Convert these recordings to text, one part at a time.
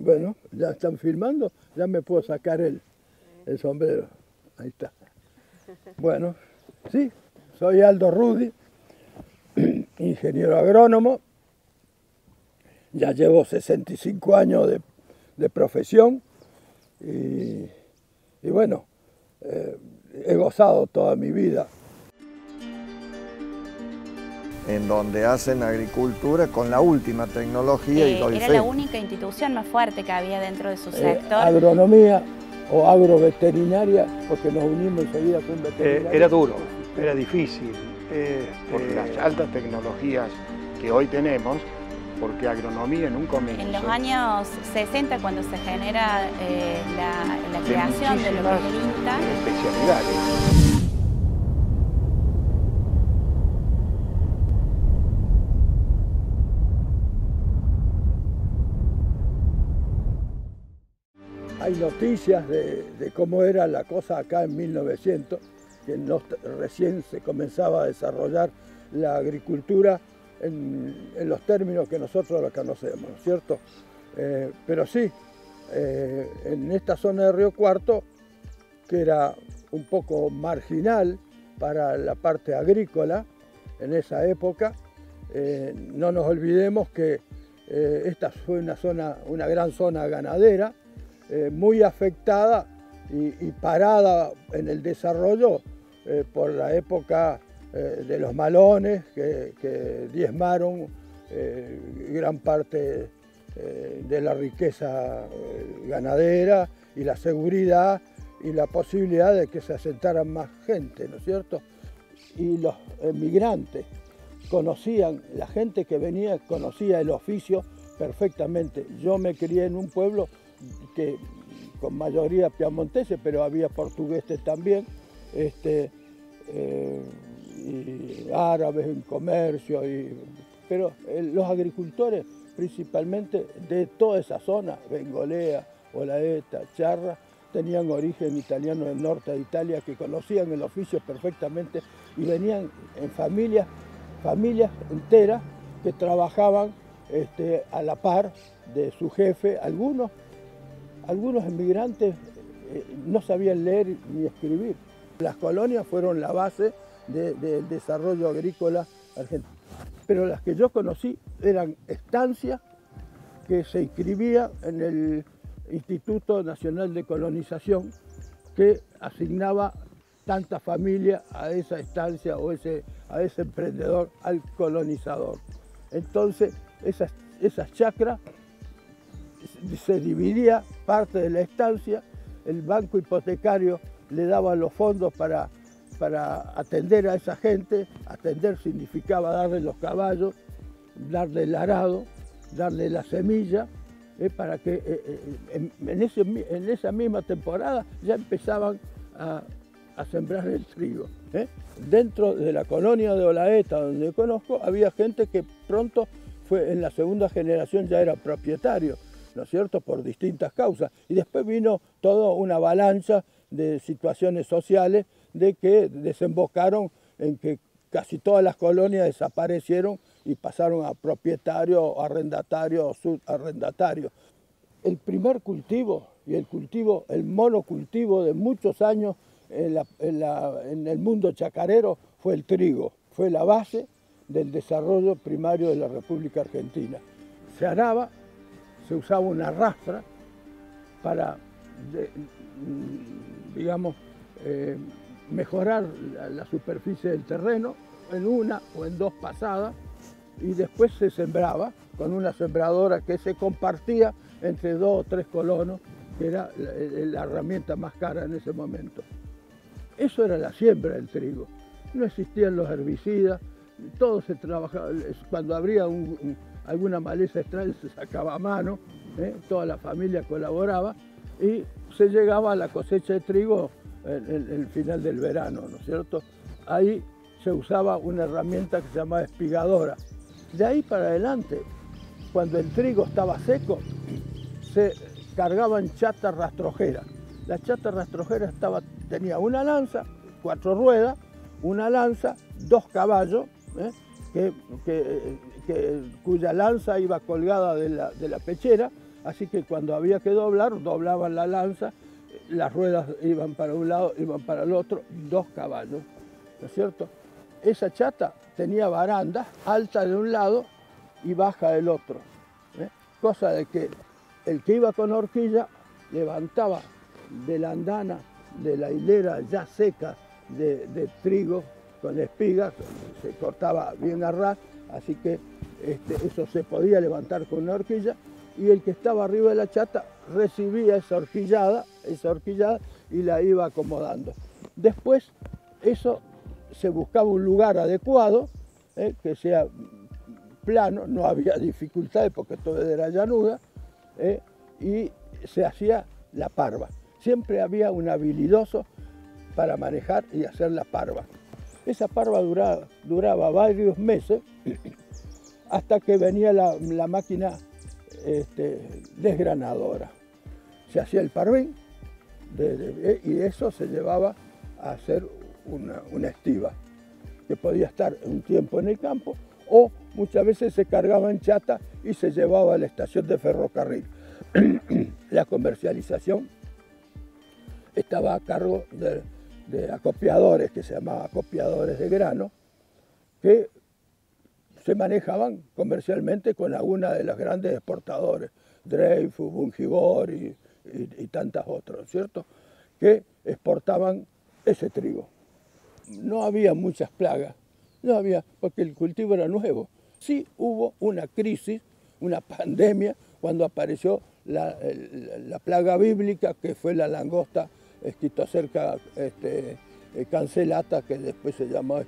Bueno, ya están filmando, ya me puedo sacar el, el sombrero. Ahí está. Bueno, sí, soy Aldo Rudy, ingeniero agrónomo. Ya llevo 65 años de, de profesión y, y bueno, eh, he gozado toda mi vida en donde hacen agricultura con la última tecnología y Eh, doy era fe. la única institución más fuerte que había dentro de su eh, sector. agronomía o agroveterinaria, porque nos unimos enseguida con Eh, veterinaria. era duro, era difícil. este, Porque las altas tecnologías que hoy tenemos, porque agronomía en un comienzo... En los años 60, cuando se genera eh, la, la de creación de lo que es el muchísimas INTA, especialidades. Hay noticias de, cómo era la cosa acá en 1900, que recién se comenzaba a desarrollar la agricultura en, los términos que nosotros la conocemos, ¿no es cierto? Eh, pero sí, eh, en esta zona de Río Cuarto, que era un poco marginal para la parte agrícola en esa época, eh, no nos olvidemos que esta fue una zona, una gran zona ganadera, eh, muy afectada y, parada en el desarrollo eh, por la época eh, de los malones que, que diezmaron gran parte de la riqueza ganadera y la seguridad y la posibilidad de que se asentaran más gente, ¿no es cierto? Y los emigrantes conocían, la gente que venía conocía el oficio perfectamente. Yo me crié en un pueblo que con mayoría piamontese, pero había portugueses también, este, eh, y árabes en comercio, y, pero eh, los agricultores principalmente de toda esa zona, Bengolea, Olaeta, Charra, tenían origen italiano del norte de Italia, que conocían el oficio perfectamente y venían en familias, familias enteras que trabajaban este, a la par de su jefe, algunos algunos emigrantes eh, no sabían leer ni escribir. Las colonias fueron la base de- del desarrollo agrícola argentino. Pero las que yo conocí eran estancias que se inscribía en el Instituto Nacional de Colonización que asignaba tanta familia a esa estancia o ese, a ese emprendedor, al colonizador. Entonces, esas, esas chacras se dividía parte de la estancia, el banco hipotecario le daba los fondos para, para atender a esa gente, atender significaba darle los caballos, darle el arado, darle la semilla, eh, para que eh, eh, en, esa misma temporada ya empezaban a, a sembrar el trigo. ¿eh? Dentro de la colonia de Olaeta, donde conozco, había gente que pronto fue en la segunda generación ya era propietario, ¿no es cierto?, por distintas causas. Y después vino toda una avalancha de situaciones sociales de que desembocaron en que casi todas las colonias desaparecieron y pasaron a propietarios, arrendatarios subarrendatarios. El primer cultivo y el cultivo, el monocultivo de muchos años en, en el mundo chacarero fue el trigo, fue la base del desarrollo primario de la República Argentina. Se araba, se usaba una rastra para, digamos, eh, mejorar la, superficie del terreno en una o en dos pasadas y después se sembraba con una sembradora que se compartía entre dos o tres colonos, que era la, herramienta más cara en ese momento. Eso era la siembra del trigo. No existían los herbicidas, todo se trabajaba, cuando habría un- alguna maleza extraña se sacaba a mano, ¿eh? toda la familia colaboraba y se llegaba a la cosecha de trigo en, el final del verano, ¿no es cierto? Ahí se usaba una herramienta que se llamaba espigadora. De ahí para adelante, cuando el trigo estaba seco, se cargaban chatas rastrojeras. La chata rastrojera estaba, tenía una lanza, cuatro ruedas, una lanza, dos caballos, ¿eh? Que, cuya lanza iba colgada de la, de la pechera Así que cuando había que doblar, doblaban la lanza, las ruedas iban para un lado, iban para el otro, dos caballos, ¿no es cierto? Esa chata tenía baranda alta de un lado y baja del otro, ¿eh? cosa de que el que iba con horquilla levantaba de la andana, de la hilera ya seca de, trigo con espigas, se cortaba bien a ras, así que este, eso se podía levantar con una horquilla y el que estaba arriba de la chata recibía esa horquillada, esa horquillada y la iba acomodando. Después eso se buscaba un lugar adecuado, eh, que sea plano, no había dificultades porque todo era llanuda, eh, y se hacía la parva. Siempre había un habilidoso para manejar y hacer la parva. Esa parva duraba, duraba varios meses hasta que venía la, máquina este, desgranadora. Se hacía el parvín y eso se llevaba a hacer una, una estiva, que podía estar un tiempo en el campo o muchas veces se cargaba en chata y se llevaba a la estación de ferrocarril. la comercialización estaba a cargo de, de acopiadores, que se llamaban acopiadores de grano, que se manejaban comercialmente con alguna de los grandes exportadores, Dreyfus, Bungibor y, tantas otras, ¿cierto? Que exportaban ese trigo. No había muchas plagas, no había, porque el cultivo era nuevo. Sí hubo una crisis, una pandemia, cuando apareció la plaga bíblica, que fue la langosta esquistocerca este, eh, cancelata, que después se llamó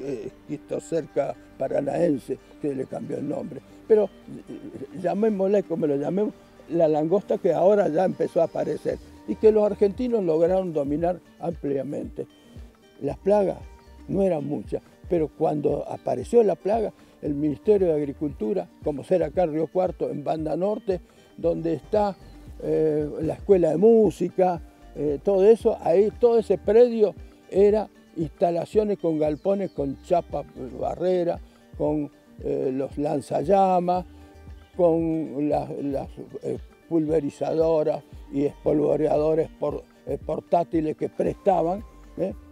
esquistocerca paranaense, que le cambió el nombre. Pero eh, llamémosle como lo llamemos, la langosta que ahora ya empezó a aparecer y que los argentinos lograron dominar ampliamente. Las plagas no eran muchas, pero cuando apareció la plaga, el Ministerio de Agricultura, como será acá Río Cuarto, en Banda Norte, donde está eh, la Escuela de Música, eh, todo eso, ahí todo ese predio era instalaciones con galpones, con chapa barrera, con eh, los lanzallamas, con las, eh, pulverizadoras y espolvoreadores portátiles que prestaban.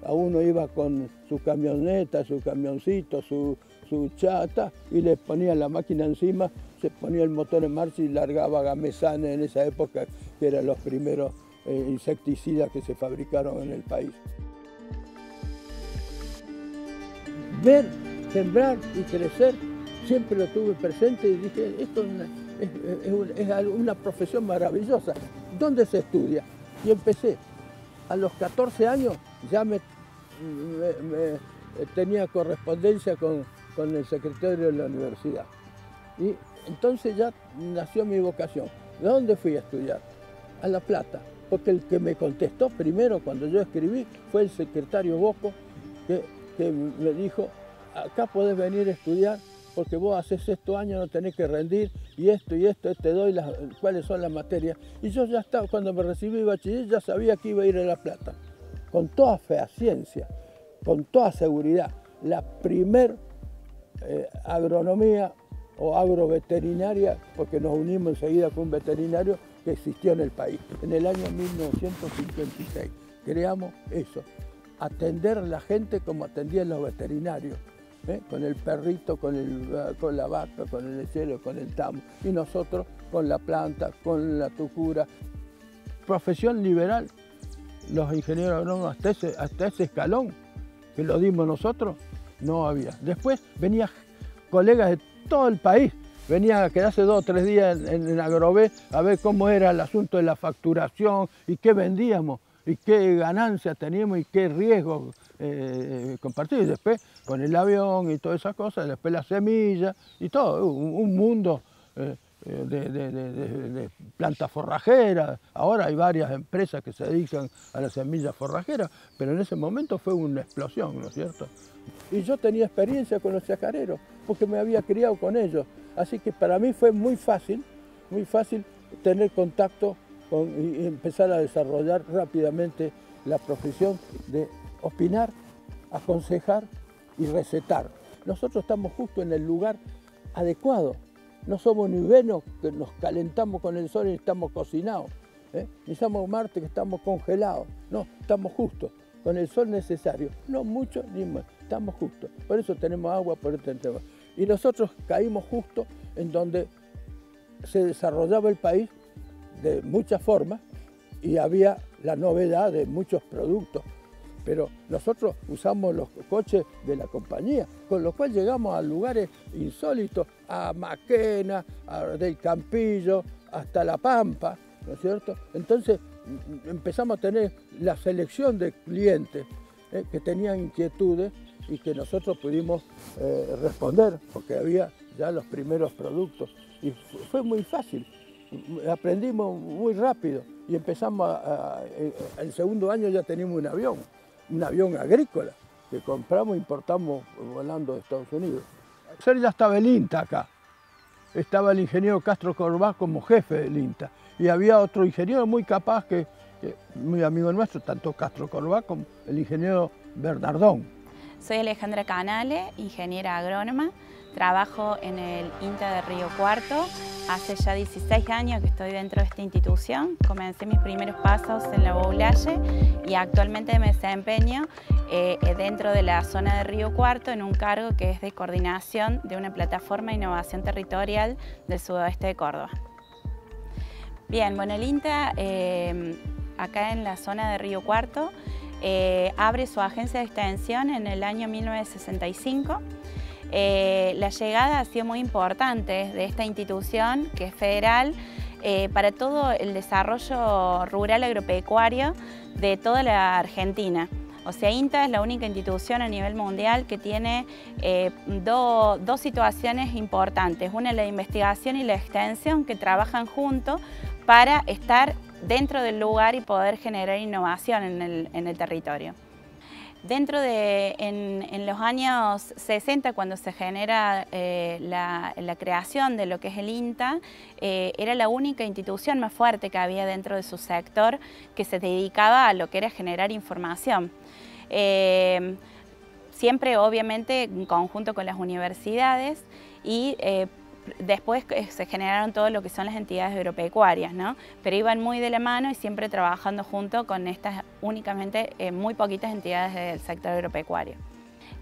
A uno iba con su camioneta, su camioncito, su, su chata y le ponía la máquina encima, se ponía el motor en marcha y largaba gamesane en esa época, que eran los primeros eh, insecticidas que se fabricaron en el país. Ver, sembrar y crecer, siempre lo tuve presente y dije, esto es una, profesión maravillosa. ¿Dónde se estudia? Y empecé. A los 14 años ya me, tenía correspondencia con, con el secretario de la universidad. Y entonces ya nació mi vocación. ¿De dónde fui a estudiar? A La Plata porque el que me contestó primero cuando yo escribí fue el secretario Boco, que, me dijo, acá podés venir a estudiar porque vos haces esto años, no tenés que rendir, y esto y esto, te doy cuáles son las materias. Y yo ya estaba, cuando me recibí bachiller, ya sabía que iba a ir a La Plata, con toda ciencia, con toda seguridad. La primer eh, agronomía o agroveterinaria, porque nos unimos enseguida con un veterinario, existió en el país. En el año 1956 creamos eso, atender a la gente como atendían los veterinarios, ¿eh? con el perrito, con, el, con la vaca, con el lechero, con el tamo, y nosotros con la planta, con la tucura. Profesión liberal, los ingenieros agrónomos hasta ese, hasta ese escalón que lo dimos nosotros, no había. Después venía colegas de todo el país venía a quedarse dos o tres días en, en Agrobé a ver cómo era el asunto de la facturación y qué vendíamos y qué ganancias teníamos y qué riesgos eh, compartir. Y después con el avión y todas esas cosas, después la semilla y todo, un, mundo eh, eh, de, plantas forrajeras. Ahora hay varias empresas que se dedican a las semillas forrajeras, pero en ese momento fue una explosión, ¿no es cierto? Y yo tenía experiencia con los chacareros, porque me había criado con ellos. Así que para mí fue muy fácil, muy fácil tener contacto con, y empezar a desarrollar rápidamente la profesión de opinar, aconsejar y recetar. Nosotros estamos justo en el lugar adecuado, No somos ni Venus, que nos calentamos con el sol y estamos cocinados. ¿eh? Ni somos Marte, que estamos congelados. No, estamos justos, con el sol necesario. No mucho ni más, estamos justos. Por eso tenemos agua por este tema. Y nosotros caímos justo en donde se desarrollaba el país de muchas formas y había la novedad de muchos productos. Pero nosotros usamos los coches de la compañía, con lo cual llegamos a lugares insólitos, a Maquena, a del Campillo, hasta La Pampa, ¿no es cierto? Entonces empezamos a tener la selección de clientes eh, que tenían inquietudes y que nosotros pudimos eh, responder, porque había ya los primeros productos. Y fue muy fácil, aprendimos muy rápido y empezamos, el segundo año ya teníamos un avión, un avión agrícola que compramos e importamos volando de Estados Unidos. Ya estaba el INTA acá, estaba el ingeniero Castro Corbá como jefe del INTA y había otro ingeniero muy capaz que, muy amigo nuestro, tanto Castro Corbá como el ingeniero Bernardón. Soy Alejandra Canale, ingeniera agrónoma. Trabajo en el INTA de Río Cuarto. Hace ya 16 años que estoy dentro de esta institución. Comencé mis primeros pasos en la Boulaye y actualmente me desempeño eh, dentro de la zona de Río Cuarto en un cargo que es de coordinación de una plataforma de innovación territorial del sudoeste de Córdoba. Bien, bueno, el INTA eh, acá en la zona de Río Cuarto eh, abre su agencia de extensión en el año 1965. Eh, la llegada ha sido muy importante de esta institución, que es federal, eh, para todo el desarrollo rural agropecuario de toda la Argentina. O sea, INTA es la única institución a nivel mundial que tiene dos situaciones importantes. Una es la investigación y la extensión que trabajan juntos para estar dentro del lugar y poder generar innovación en el, territorio. Dentro de, en, los años 60, cuando se genera eh, la, creación de lo que es el INTA, eh, era la única institución más fuerte que había dentro de su sector que se dedicaba a lo que era generar información. Eh, siempre, obviamente, en conjunto con las universidades y después eh, se generaron todo lo que son las entidades agropecuarias, ¿no? pero iban muy de la mano y siempre trabajando junto con estas únicamente eh, muy poquitas entidades del sector agropecuario.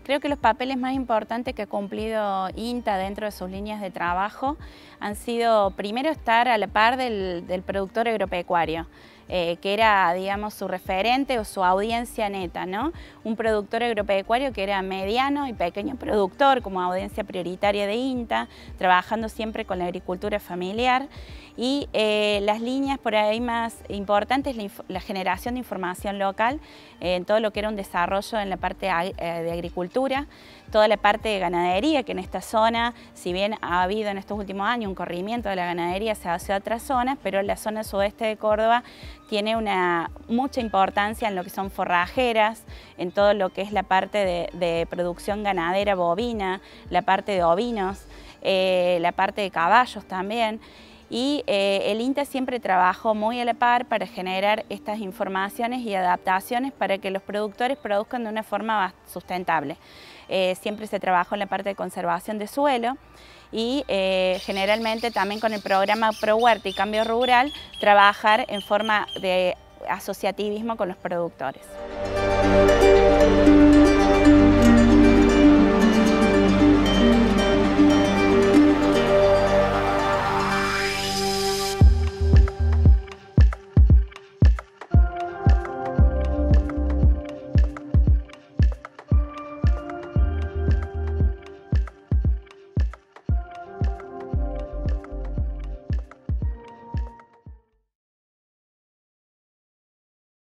Creo que los papeles más importantes que ha cumplido INTA dentro de sus líneas de trabajo han sido primero estar a la par del, productor agropecuario. Eh, que era, digamos, su referente o su audiencia neta, ¿no? Un productor agropecuario que era mediano y pequeño productor como audiencia prioritaria de INTA, trabajando siempre con la agricultura familiar y eh, las líneas por ahí más importantes, la, generación de información local, en todo lo que era un desarrollo en la parte eh, de agricultura, toda la parte de ganadería, que en esta zona, si bien ha habido en estos últimos años un corrimiento de la ganadería hacia otras zonas, pero la zona sudeste de Córdoba tiene una mucha importancia en lo que son forrajeras, en todo lo que es la parte de, producción ganadera bovina, la parte de ovinos, eh, la parte de caballos también y eh, el INTA siempre trabajó muy a la par para generar estas informaciones y adaptaciones para que los productores produzcan de una forma sustentable. Eh, siempre se trabajó en la parte de conservación de suelo y eh, generalmente también con el programa Pro Huerta y Cambio Rural trabajar en forma de asociativismo con los productores.